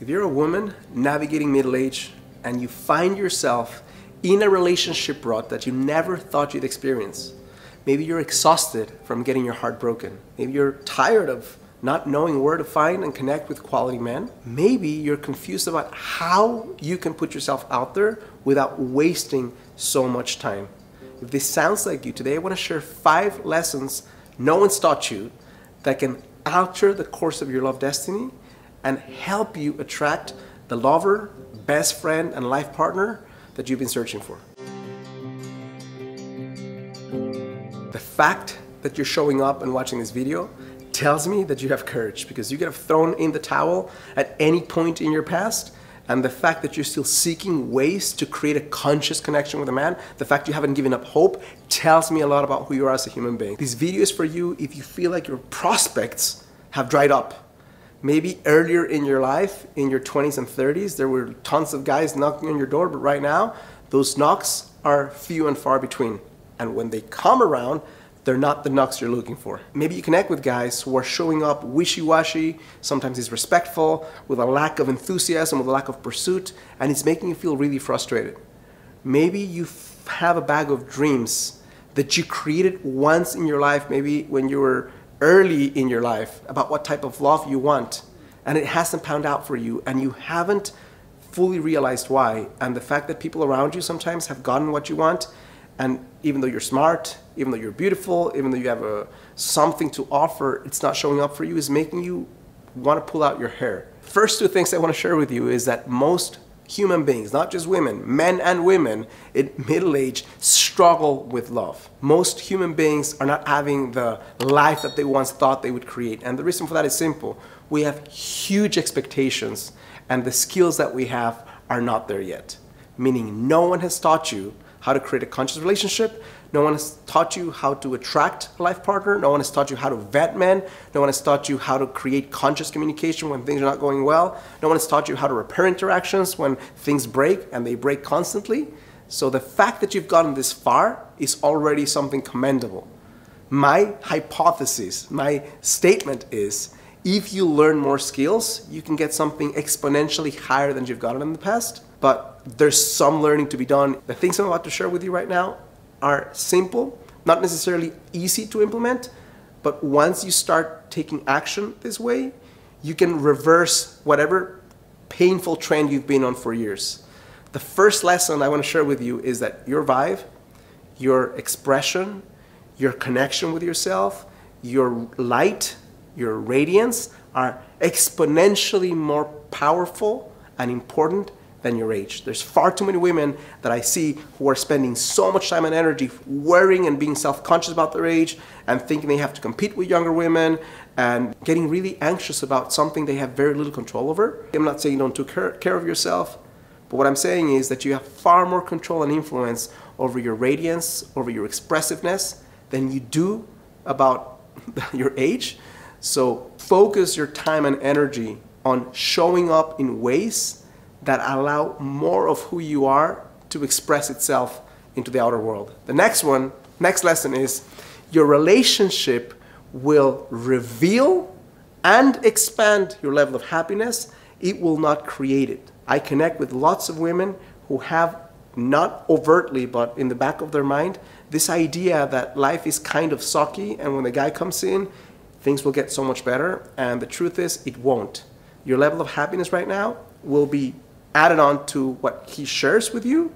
If you're a woman navigating middle age and you find yourself in a relationship rut that you never thought you'd experience, maybe you're exhausted from getting your heart broken, maybe you're tired of not knowing where to find and connect with quality men, maybe you're confused about how you can put yourself out there without wasting so much time. If this sounds like you today, I want to share five lessons no one's taught you that can alter the course of your love destiny and help you attract the lover, best friend, and life partner that you've been searching for. The fact that you're showing up and watching this video tells me that you have courage because you could have thrown in the towel at any point in your past and the fact that you're still seeking ways to create a conscious connection with a man, the fact you haven't given up hope, tells me a lot about who you are as a human being. This video is for you if you feel like your prospects have dried up. Maybe earlier in your life, in your 20s and 30s, there were tons of guys knocking on your door, but right now, those knocks are few and far between. And when they come around, they're not the knocks you're looking for. Maybe you connect with guys who are showing up wishy-washy, sometimes he's respectful, with a lack of enthusiasm, with a lack of pursuit, and it's making you feel really frustrated. Maybe you have a bag of dreams that you created once in your life, maybe when you were early in your life, about what type of love you want, and it hasn't panned out for you, and you haven't fully realized why. And the fact that people around you sometimes have gotten what you want, and even though you're smart, even though you're beautiful, even though you have a, something to offer, it's not showing up for you, is making you want to pull out your hair. First two things I want to share with you is that most human beings, not just women, men and women in middle age struggle with love. Most human beings are not having the life that they once thought they would create. And the reason for that is simple. We have huge expectations and the skills that we have are not there yet. Meaning no one has taught you how to create a conscious relationship. No one has taught you how to attract a life partner. No one has taught you how to vet men. No one has taught you how to create conscious communication when things are not going well. No one has taught you how to repair interactions when things break and they break constantly. So the fact that you've gotten this far is already something commendable. My hypothesis, my statement is if you learn more skills, you can get something exponentially higher than you've gotten in the past. But there's some learning to be done. The things I'm about to share with you right now are simple, not necessarily easy to implement, but once you start taking action this way, you can reverse whatever painful trend you've been on for years. The first lesson I want to share with you is that your vibe, your expression, your connection with yourself, your light, your radiance are exponentially more powerful and important than your age. There's far too many women that I see who are spending so much time and energy worrying and being self-conscious about their age and thinking they have to compete with younger women and getting really anxious about something they have very little control over. I'm not saying don't take care of yourself, but what I'm saying is that you have far more control and influence over your radiance, over your expressiveness than you do about your age. So focus your time and energy on showing up in ways that allow more of who you are to express itself into the outer world. The next one, next lesson is your relationship will reveal and expand your level of happiness. It will not create it. I connect with lots of women who have not overtly, but in the back of their mind, this idea that life is kind of sucky and when the guy comes in, things will get so much better. And the truth is, it won't. Your level of happiness right now will be added on to what he shares with you,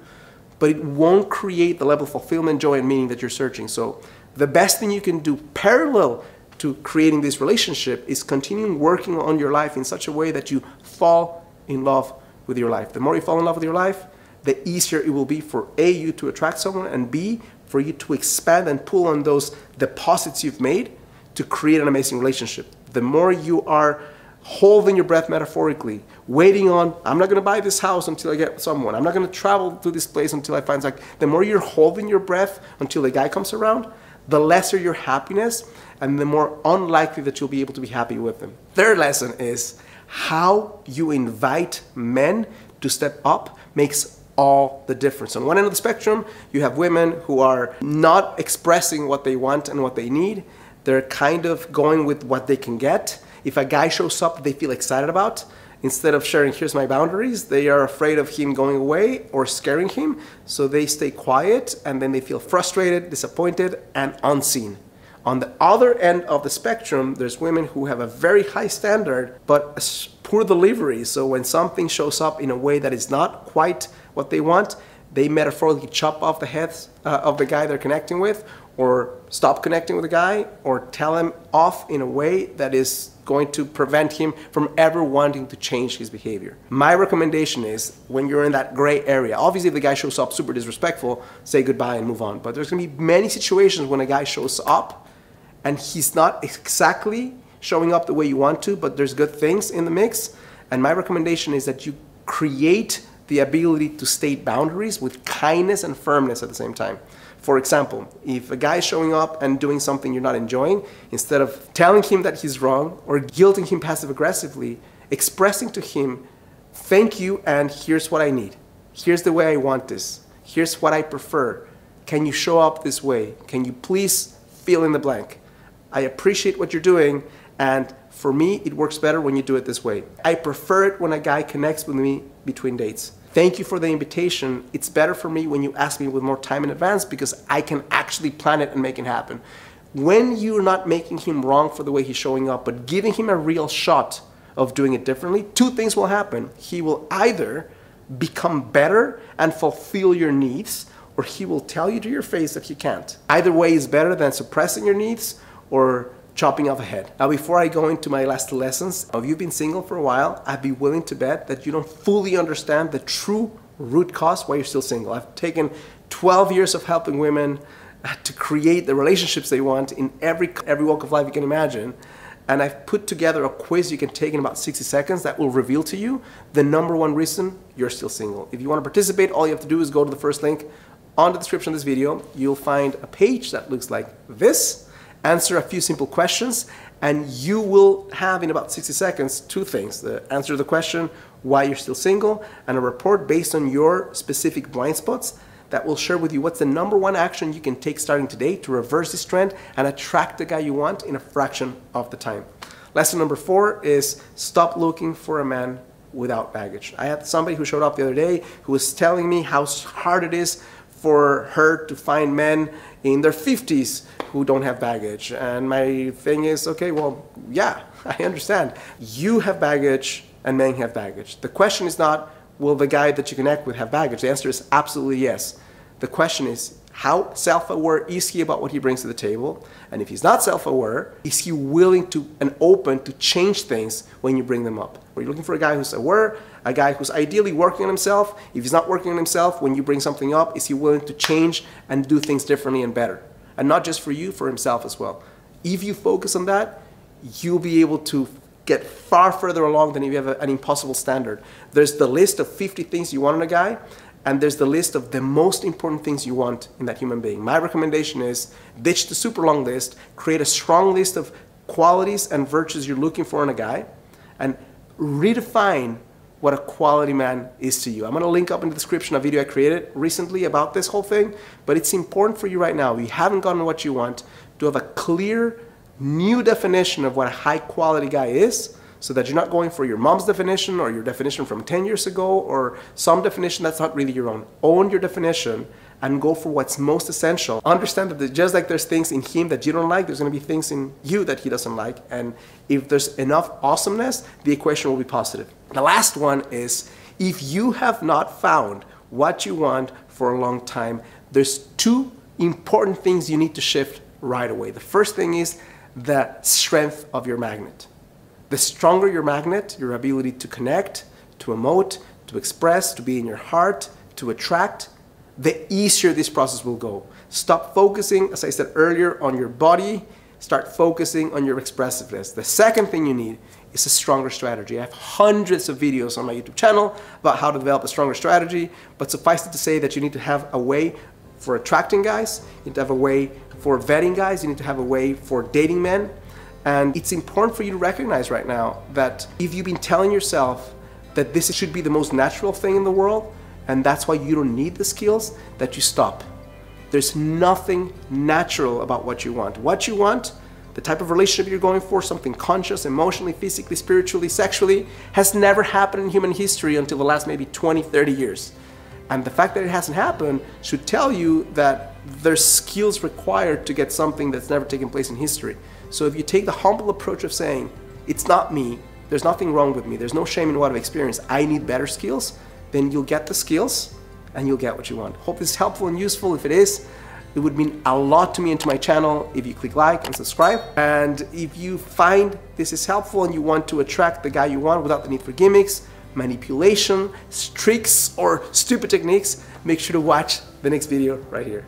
but it won't create the level of fulfillment, joy, and meaning that you're searching. So the best thing you can do parallel to creating this relationship is continuing working on your life in such a way that you fall in love with your life. The more you fall in love with your life, the easier it will be for A, you to attract someone, and B, for you to expand and pull on those deposits you've made to create an amazing relationship. The more you are holding your breath metaphorically, waiting on, I'm not going to buy this house until I get someone. I'm not going to travel to this place until I find like the more you're holding your breath until the guy comes around, the lesser your happiness and the more unlikely that you'll be able to be happy with them. Third lesson is how you invite men to step up makes all the difference. On one end of the spectrum, you have women who are not expressing what they want and what they need. They're kind of going with what they can get if a guy shows up they feel excited about, instead of sharing, here's my boundaries, they are afraid of him going away or scaring him. So they stay quiet and then they feel frustrated, disappointed, and unseen. On the other end of the spectrum, there's women who have a very high standard but poor delivery. So when something shows up in a way that is not quite what they want, they metaphorically chop off the heads uh, of the guy they're connecting with, or stop connecting with the guy, or tell him off in a way that is going to prevent him from ever wanting to change his behavior. My recommendation is when you're in that gray area, obviously if the guy shows up super disrespectful, say goodbye and move on. But there's gonna be many situations when a guy shows up and he's not exactly showing up the way you want to, but there's good things in the mix. And my recommendation is that you create the ability to state boundaries with kindness and firmness at the same time. For example, if a guy is showing up and doing something you're not enjoying, instead of telling him that he's wrong or guilting him passive aggressively, expressing to him, thank you and here's what I need. Here's the way I want this. Here's what I prefer. Can you show up this way? Can you please fill in the blank? I appreciate what you're doing, and for me, it works better when you do it this way. I prefer it when a guy connects with me between dates. Thank you for the invitation. It's better for me when you ask me with more time in advance because I can actually plan it and make it happen. When you're not making him wrong for the way he's showing up, but giving him a real shot of doing it differently, two things will happen. He will either become better and fulfill your needs, or he will tell you to your face that he can't. Either way is better than suppressing your needs or chopping off a head. Now, before I go into my last lessons, if you've been single for a while, I'd be willing to bet that you don't fully understand the true root cause why you're still single. I've taken 12 years of helping women uh, to create the relationships they want in every, every walk of life you can imagine. And I've put together a quiz you can take in about 60 seconds that will reveal to you the number one reason you're still single. If you want to participate, all you have to do is go to the first link on the description of this video. You'll find a page that looks like this answer a few simple questions, and you will have in about 60 seconds two things the answer to the question, why you're still single, and a report based on your specific blind spots that will share with you what's the number one action you can take starting today to reverse this trend and attract the guy you want in a fraction of the time. Lesson number four is stop looking for a man without baggage. I had somebody who showed up the other day who was telling me how hard it is for her to find men in their 50s who don't have baggage. And my thing is, okay, well, yeah, I understand. You have baggage and men have baggage. The question is not, will the guy that you connect with have baggage? The answer is absolutely yes. The question is, how self-aware is he about what he brings to the table? And if he's not self-aware, is he willing to and open to change things when you bring them up? Are you looking for a guy who's aware, a guy who's ideally working on himself? If he's not working on himself, when you bring something up, is he willing to change and do things differently and better? And not just for you, for himself as well. If you focus on that, you'll be able to get far further along than if you have an impossible standard. There's the list of 50 things you want in a guy, and there's the list of the most important things you want in that human being. My recommendation is ditch the super long list, create a strong list of qualities and virtues you're looking for in a guy, and redefine what a quality man is to you. I'm gonna link up in the description a video I created recently about this whole thing, but it's important for you right now, you haven't gotten what you want, to have a clear, new definition of what a high quality guy is, so that you're not going for your mom's definition or your definition from 10 years ago or some definition that's not really your own. Own your definition and go for what's most essential. Understand that just like there's things in him that you don't like, there's going to be things in you that he doesn't like. And if there's enough awesomeness, the equation will be positive. The last one is if you have not found what you want for a long time, there's two important things you need to shift right away. The first thing is the strength of your magnet. The stronger your magnet, your ability to connect, to emote, to express, to be in your heart, to attract, the easier this process will go. Stop focusing, as I said earlier, on your body. Start focusing on your expressiveness. The second thing you need is a stronger strategy. I have hundreds of videos on my YouTube channel about how to develop a stronger strategy, but suffice it to say that you need to have a way for attracting guys, you need to have a way for vetting guys, you need to have a way for dating men, and it's important for you to recognize right now that if you've been telling yourself that this should be the most natural thing in the world, and that's why you don't need the skills, that you stop. There's nothing natural about what you want. What you want the type of relationship you're going for, something conscious, emotionally, physically, spiritually, sexually, has never happened in human history until the last maybe 20, 30 years. And the fact that it hasn't happened should tell you that there's skills required to get something that's never taken place in history. So if you take the humble approach of saying, it's not me, there's nothing wrong with me, there's no shame in what I've experienced, I need better skills, then you'll get the skills and you'll get what you want. Hope this is helpful and useful. If it is, it would mean a lot to me and to my channel if you click like and subscribe. And if you find this is helpful and you want to attract the guy you want without the need for gimmicks, manipulation, tricks, or stupid techniques, make sure to watch the next video right here.